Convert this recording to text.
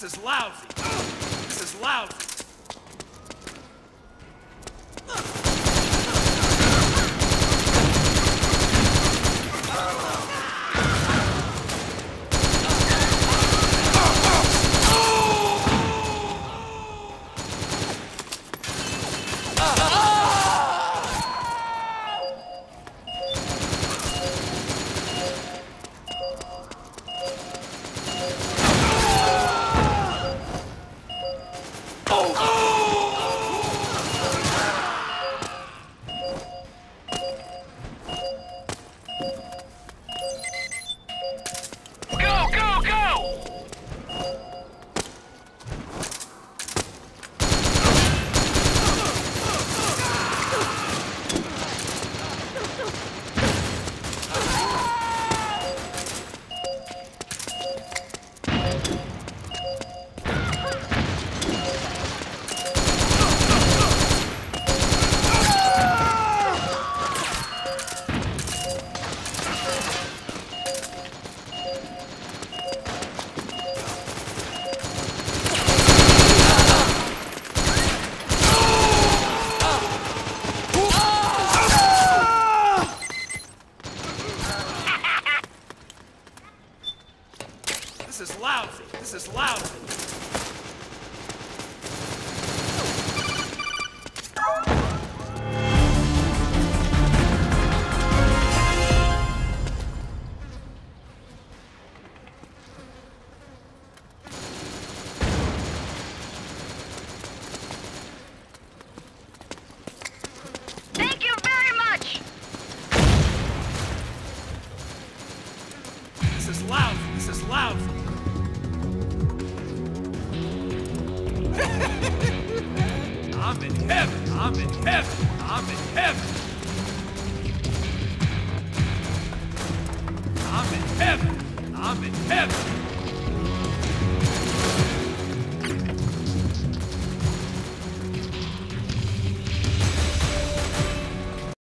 This is lousy. This is lousy. Loud. This is loud. This is loud. Heaven. I'm in heaven. I'm in heaven. I'm in heaven. I'm in heaven.